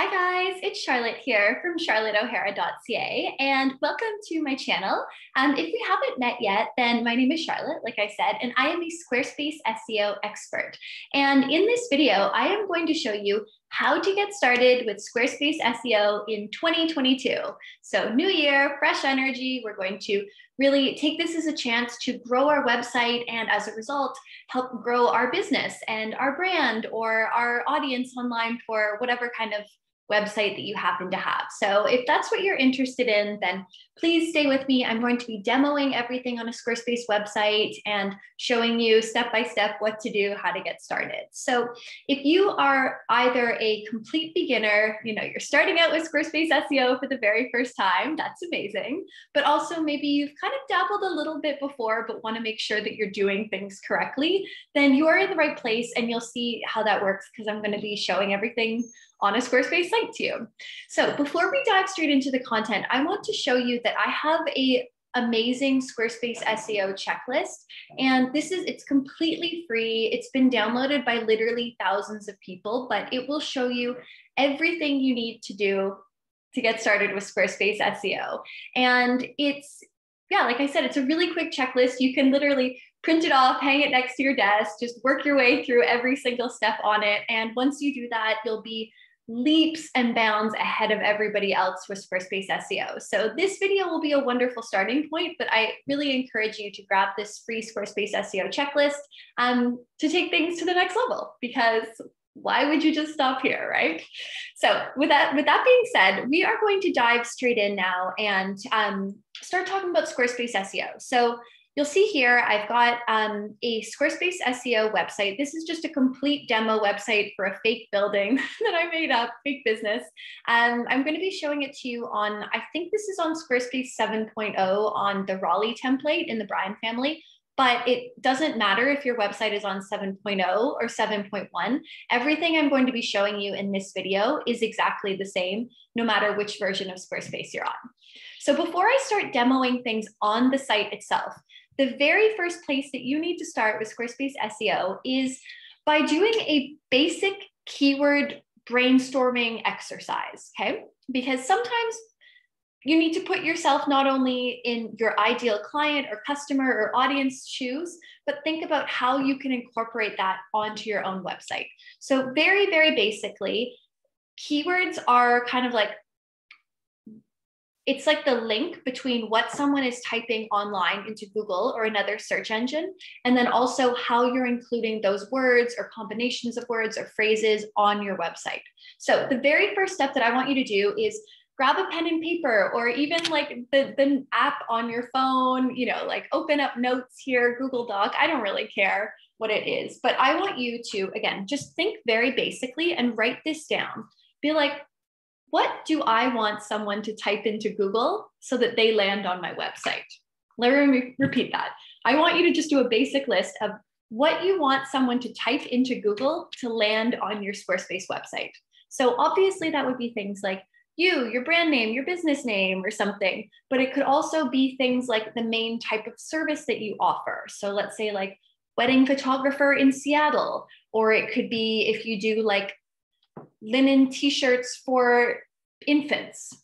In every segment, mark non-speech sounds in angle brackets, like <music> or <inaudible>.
Hi guys, it's Charlotte here from charlotteohara.ca and welcome to my channel. Um, if we haven't met yet, then my name is Charlotte, like I said, and I am a Squarespace SEO expert. And in this video, I am going to show you how to get started with Squarespace SEO in 2022. So new year, fresh energy. We're going to really take this as a chance to grow our website and as a result, help grow our business and our brand or our audience online for whatever kind of website that you happen to have. So if that's what you're interested in, then please stay with me. I'm going to be demoing everything on a Squarespace website and showing you step by step what to do, how to get started. So if you are either a complete beginner, you know, you're starting out with Squarespace SEO for the very first time, that's amazing. But also maybe you've kind of dabbled a little bit before, but want to make sure that you're doing things correctly, then you are in the right place and you'll see how that works because I'm going to be showing everything on a Squarespace site to you. So before we dive straight into the content, I want to show you that I have a amazing Squarespace SEO checklist. And this is, it's completely free. It's been downloaded by literally thousands of people, but it will show you everything you need to do to get started with Squarespace SEO. And it's, yeah, like I said, it's a really quick checklist. You can literally print it off, hang it next to your desk, just work your way through every single step on it. And once you do that, you'll be leaps and bounds ahead of everybody else with Squarespace SEO. So this video will be a wonderful starting point, but I really encourage you to grab this free Squarespace SEO checklist um, to take things to the next level because why would you just stop here, right? So with that, with that being said, we are going to dive straight in now and um, start talking about Squarespace SEO. So You'll see here, I've got um, a Squarespace SEO website. This is just a complete demo website for a fake building <laughs> that I made up, fake business. Um, I'm going to be showing it to you on, I think this is on Squarespace 7.0 on the Rally template in the Brine family but it doesn't matter if your website is on 7.0 or 7.1. Everything I'm going to be showing you in this video is exactly the same, no matter which version of Squarespace you're on. So before I start demoing things on the site itself, the very first place that you need to start with Squarespace SEO is by doing a basic keyword brainstorming exercise, okay? Because sometimes you need to put yourself not only in your ideal client or customer or audience shoes, but think about how you can incorporate that onto your own website. So, very, very basically, keywords are kind of like it's like the link between what someone is typing online into Google or another search engine, and then also how you're including those words or combinations of words or phrases on your website. So, the very first step that I want you to do is grab a pen and paper or even like the, the app on your phone, you know, like open up notes here, Google Doc. I don't really care what it is, but I want you to, again, just think very basically and write this down. Be like, what do I want someone to type into Google so that they land on my website? Let me repeat that. I want you to just do a basic list of what you want someone to type into Google to land on your Squarespace website. So obviously that would be things like you, your brand name, your business name, or something. But it could also be things like the main type of service that you offer. So let's say like wedding photographer in Seattle, or it could be if you do like linen t-shirts for infants.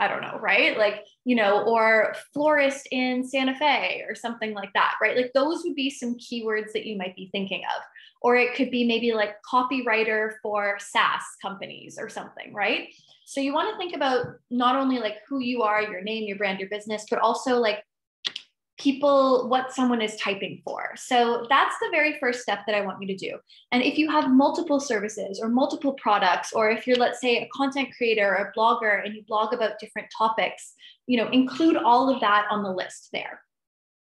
I don't know right? Like you know or florist in santa fe or something like that right? Like those would be some keywords that you might be thinking of. Or it could be maybe like copywriter for saas companies or something right? So you want to think about not only like who you are your name your brand your business but also like people what someone is typing for. So that's the very first step that I want you to do. And if you have multiple services or multiple products, or if you're, let's say, a content creator or a blogger and you blog about different topics, you know, include all of that on the list there.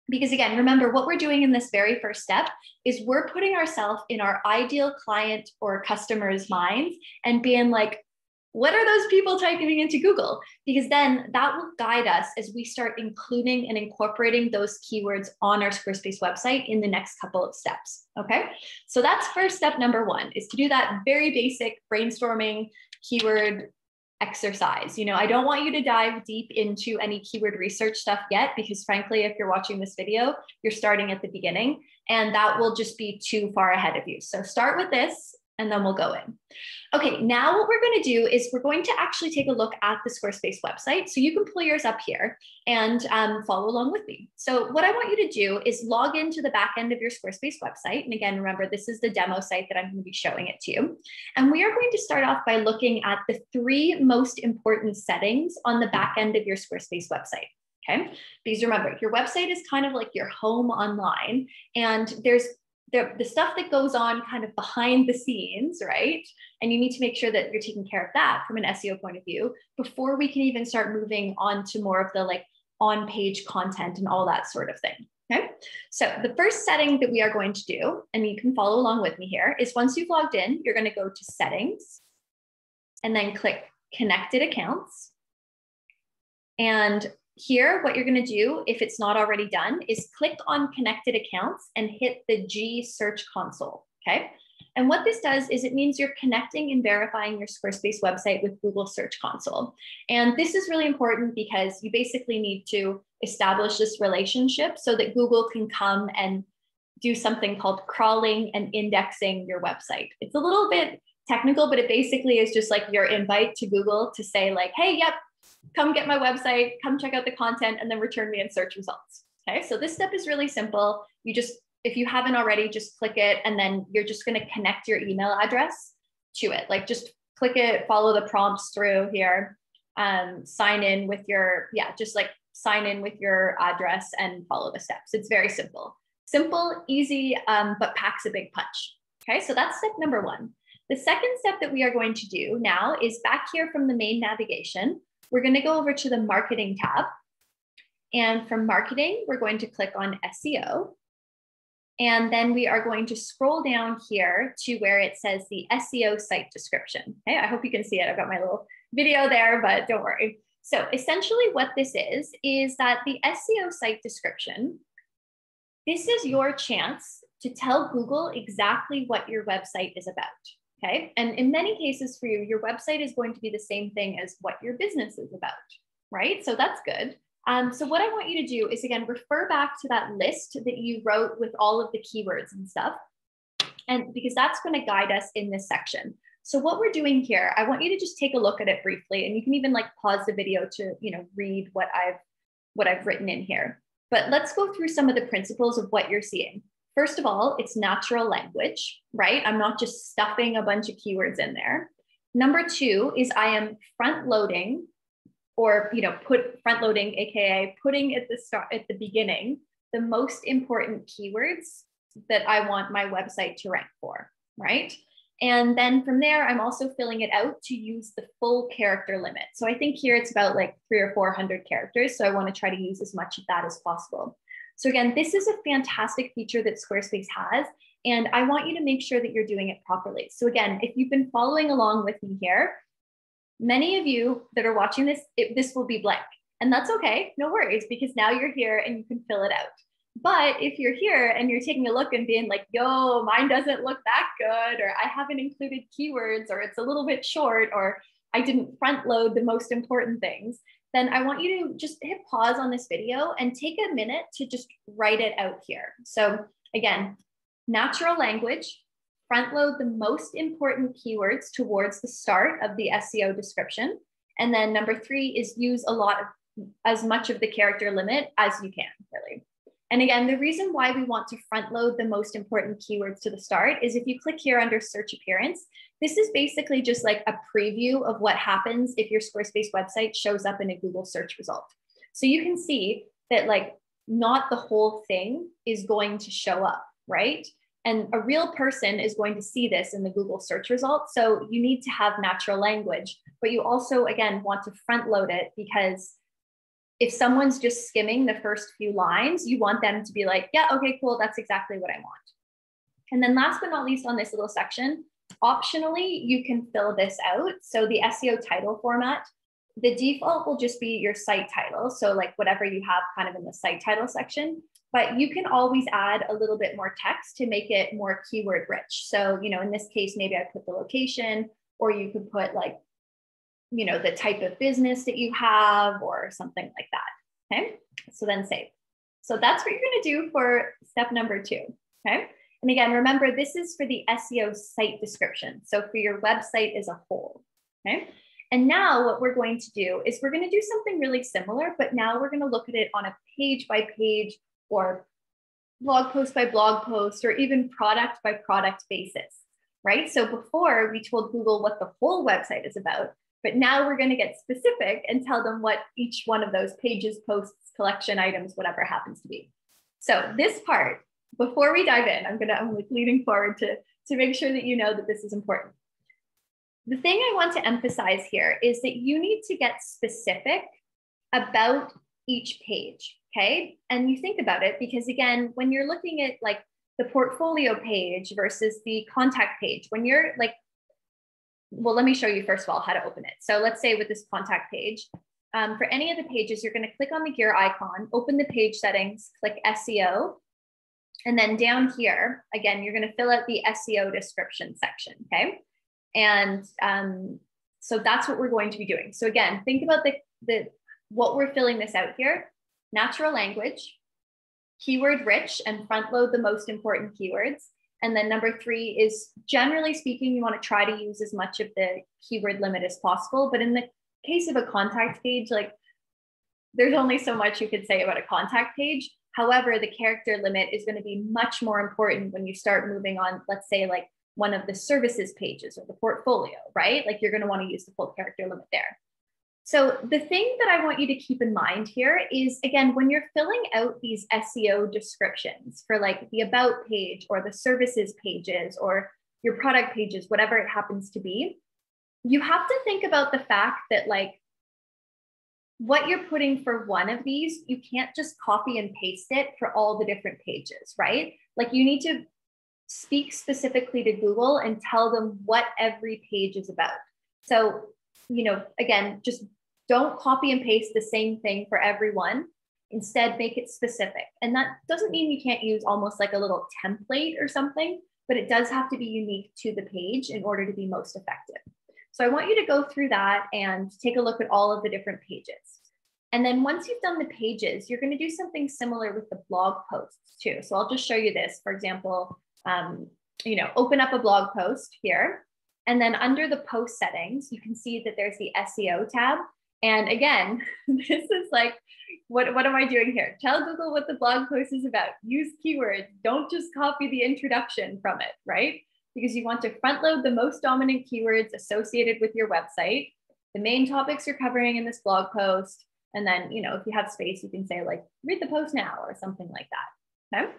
Because again, remember what we're doing in this very first step is we're putting ourselves in our ideal client or customer's minds and being like, what are those people typing into Google? Because then that will guide us as we start including and incorporating those keywords on our Squarespace website in the next couple of steps. Okay. So that's first step number one is to do that very basic brainstorming keyword exercise. You know, I don't want you to dive deep into any keyword research stuff yet, because frankly, if you're watching this video, you're starting at the beginning and that will just be too far ahead of you. So start with this and then we'll go in. Okay, now what we're going to do is we're going to actually take a look at the Squarespace website. So you can pull yours up here and um, follow along with me. So what I want you to do is log into the back end of your Squarespace website. And again, remember, this is the demo site that I'm going to be showing it to you. And we are going to start off by looking at the three most important settings on the back end of your Squarespace website. Okay, because remember, your website is kind of like your home online, and there's the, the stuff that goes on kind of behind the scenes, right? And you need to make sure that you're taking care of that from an SEO point of view before we can even start moving on to more of the like on page content and all that sort of thing. Okay. So the first setting that we are going to do, and you can follow along with me here, is once you've logged in, you're going to go to settings and then click connected accounts. And here, what you're going to do, if it's not already done, is click on connected accounts and hit the G search console. Okay. And what this does is it means you're connecting and verifying your Squarespace website with Google Search Console. And this is really important because you basically need to establish this relationship so that Google can come and do something called crawling and indexing your website. It's a little bit technical, but it basically is just like your invite to Google to say like, hey, yep, come get my website, come check out the content, and then return me in search results. Okay, so this step is really simple. You just, if you haven't already, just click it, and then you're just gonna connect your email address to it. Like just click it, follow the prompts through here, um, sign in with your, yeah, just like sign in with your address and follow the steps. It's very simple. Simple, easy, um, but packs a big punch. Okay, so that's step number one. The second step that we are going to do now is back here from the main navigation, we're going to go over to the marketing tab. And from marketing, we're going to click on SEO. And then we are going to scroll down here to where it says the SEO site description. Okay, I hope you can see it. I've got my little video there, but don't worry. So essentially what this is, is that the SEO site description, this is your chance to tell Google exactly what your website is about. Okay. And in many cases for you, your website is going to be the same thing as what your business is about, right? So that's good. Um, so what I want you to do is again, refer back to that list that you wrote with all of the keywords and stuff. And because that's going to guide us in this section. So what we're doing here, I want you to just take a look at it briefly and you can even like pause the video to, you know, read what I've what I've written in here. But let's go through some of the principles of what you're seeing. First of all, it's natural language, right? I'm not just stuffing a bunch of keywords in there. Number two is I am front loading or you know put front loading aka putting at the start at the beginning the most important keywords that I want my website to rank for, right? And then from there, I'm also filling it out to use the full character limit. So I think here it's about like three or 400 characters. So I want to try to use as much of that as possible. So again, this is a fantastic feature that Squarespace has, and I want you to make sure that you're doing it properly. So again, if you've been following along with me here, many of you that are watching this, it, this will be blank. And that's okay, no worries, because now you're here and you can fill it out. But if you're here and you're taking a look and being like, yo, mine doesn't look that good, or I haven't included keywords, or it's a little bit short, or I didn't front load the most important things, then I want you to just hit pause on this video and take a minute to just write it out here. So again, natural language, front load the most important keywords towards the start of the SEO description. And then number three is use a lot of as much of the character limit as you can, really. And again, the reason why we want to front load the most important keywords to the start is if you click here under search appearance, this is basically just like a preview of what happens if your Squarespace website shows up in a Google search result. So you can see that like not the whole thing is going to show up, right? And a real person is going to see this in the Google search results. So you need to have natural language, but you also, again, want to front load it because if someone's just skimming the first few lines, you want them to be like, yeah, okay, cool, that's exactly what I want. And then last but not least on this little section, optionally, you can fill this out. So the SEO title format, the default will just be your site title. So like whatever you have kind of in the site title section, but you can always add a little bit more text to make it more keyword rich. So, you know, in this case, maybe I put the location or you could put like you know, the type of business that you have or something like that. Okay. So then save. So that's what you're going to do for step number two. Okay. And again, remember, this is for the SEO site description. So for your website as a whole, okay? And now what we're going to do is we're going to do something really similar, but now we're going to look at it on a page by page or blog post by blog post or even product by product basis, right? So before we told Google what the whole website is about, but now we're going to get specific and tell them what each one of those pages, posts, collection items, whatever happens to be. So this part, before we dive in, I'm gonna, I'm like leading forward to, to make sure that you know that this is important. The thing I want to emphasize here is that you need to get specific about each page, okay? And you think about it because again, when you're looking at like the portfolio page versus the contact page, when you're like, well, let me show you first of all how to open it. So let's say with this contact page, um, for any of the pages, you're going to click on the gear icon, open the page settings, click SEO. And then down here, again, you're going to fill out the SEO description section. Okay. And um, so that's what we're going to be doing. So again, think about the, the what we're filling this out here natural language, keyword rich, and front load the most important keywords. And then number three is generally speaking, you want to try to use as much of the keyword limit as possible. But in the case of a contact page, like there's only so much you could say about a contact page. However, the character limit is going to be much more important when you start moving on, let's say, like one of the services pages or the portfolio, right? Like you're going to want to use the full character limit there. So, the thing that I want you to keep in mind here is again, when you're filling out these SEO descriptions for like the about page or the services pages or your product pages, whatever it happens to be, you have to think about the fact that like what you're putting for one of these, you can't just copy and paste it for all the different pages, right? Like you need to speak specifically to Google and tell them what every page is about. So, you know, again, just don't copy and paste the same thing for everyone. Instead, make it specific. And that doesn't mean you can't use almost like a little template or something, but it does have to be unique to the page in order to be most effective. So I want you to go through that and take a look at all of the different pages. And then once you've done the pages, you're going to do something similar with the blog posts too. So I'll just show you this. For example, um, you know, open up a blog post here. And then under the post settings, you can see that there's the SEO tab. And again, <laughs> this is like, what, what am I doing here? Tell Google what the blog post is about. Use keywords. Don't just copy the introduction from it, right? Because you want to front load the most dominant keywords associated with your website, the main topics you're covering in this blog post. And then, you know, if you have space, you can say like, read the post now or something like that. Okay.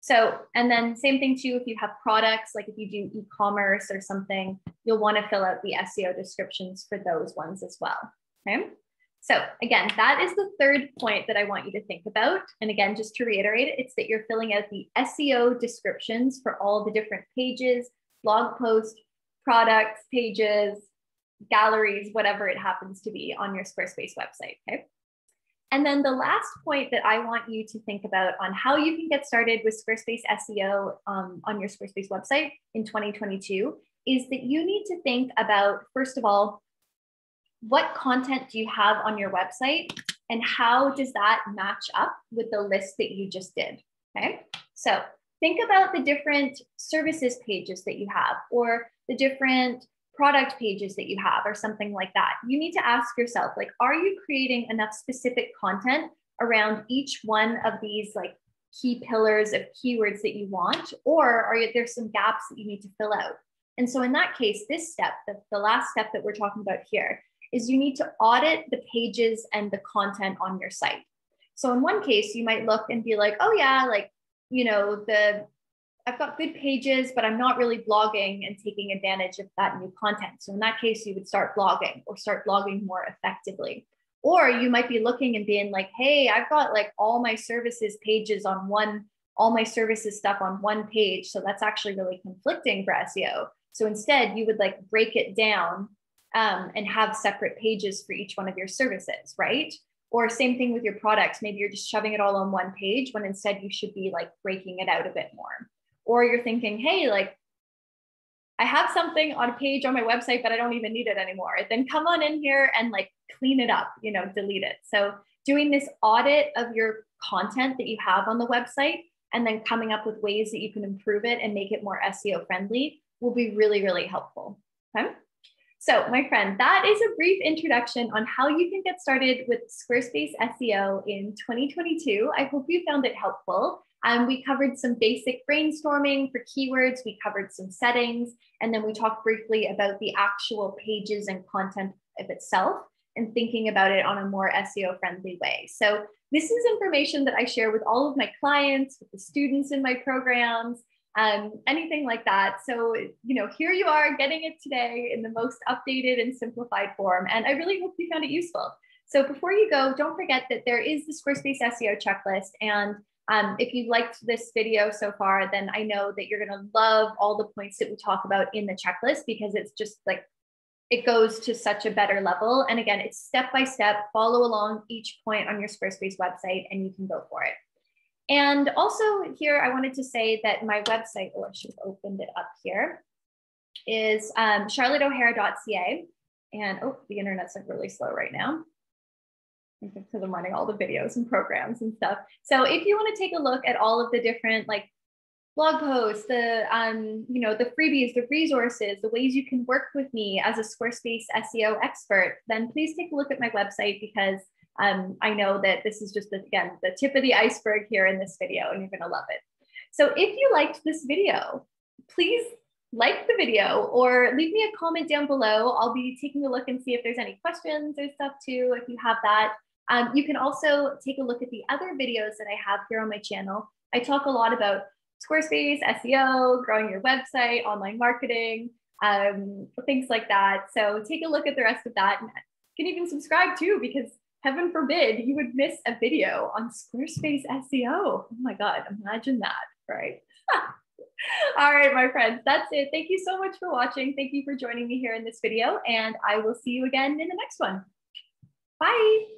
So, and then same thing too, if you have products, like if you do e-commerce or something, you'll want to fill out the SEO descriptions for those ones as well. Okay. So again, that is the third point that I want you to think about. And again, just to reiterate, it's that you're filling out the SEO descriptions for all the different pages, blog posts, products, pages, galleries, whatever it happens to be on your Squarespace website. Okay. And then the last point that I want you to think about on how you can get started with Squarespace SEO um, on your Squarespace website in 2022 is that you need to think about, first of all, what content do you have on your website and how does that match up with the list that you just did? Okay, so think about the different services pages that you have or the different product pages that you have or something like that. You need to ask yourself like are you creating enough specific content around each one of these like key pillars of keywords that you want or are there some gaps that you need to fill out? And so in that case, this step, the, the last step that we're talking about here is you need to audit the pages and the content on your site. So in one case, you might look and be like, oh yeah, like, you know, the I've got good pages, but I'm not really blogging and taking advantage of that new content. So in that case, you would start blogging or start blogging more effectively. Or you might be looking and being like, hey, I've got like all my services pages on one, all my services stuff on one page. So that's actually really conflicting for SEO. So instead, you would like break it down um, and have separate pages for each one of your services, right? Or same thing with your products. Maybe you're just shoving it all on one page when instead you should be like breaking it out a bit more. Or you're thinking, hey, like I have something on a page on my website, but I don't even need it anymore. Then come on in here and like clean it up, you know, delete it. So doing this audit of your content that you have on the website and then coming up with ways that you can improve it and make it more SEO friendly will be really, really helpful. Okay. So, my friend, that is a brief introduction on how you can get started with Squarespace SEO in 2022. I hope you found it helpful. Um, we covered some basic brainstorming for keywords, we covered some settings, and then we talked briefly about the actual pages and content of itself and thinking about it on a more SEO friendly way. So, this is information that I share with all of my clients, with the students in my programs, um, anything like that. So, you know, here you are getting it today in the most updated and simplified form. And I really hope you found it useful. So before you go, don't forget that there is the Squarespace SEO checklist. And um, if you liked this video so far, then I know that you're going to love all the points that we talk about in the checklist because it's just like it goes to such a better level. And again, it's step by step, follow along each point on your Squarespace website and you can go for it. And also here, I wanted to say that my website, oh, should have opened it up here, is um, charlotteohara.ca. And oh, the internet's like really slow right now because I'm running all the videos and programs and stuff. So if you want to take a look at all of the different like blog posts, the um, you know, the freebies, the resources, the ways you can work with me as a Squarespace SEO expert, then please take a look at my website because um, I know that this is just, again, the tip of the iceberg here in this video, and you're going to love it. So if you liked this video, please like the video or leave me a comment down below. I'll be taking a look and see if there's any questions or stuff too, if you have that. Um, you can also take a look at the other videos that I have here on my channel. I talk a lot about Squarespace, SEO, growing your website, online marketing, um, things like that. So take a look at the rest of that. And you can even subscribe too, because heaven forbid you would miss a video on Squarespace SEO. Oh my God, imagine that, right? <laughs> All right, my friends, that's it. Thank you so much for watching. Thank you for joining me here in this video, and I will see you again in the next one. Bye.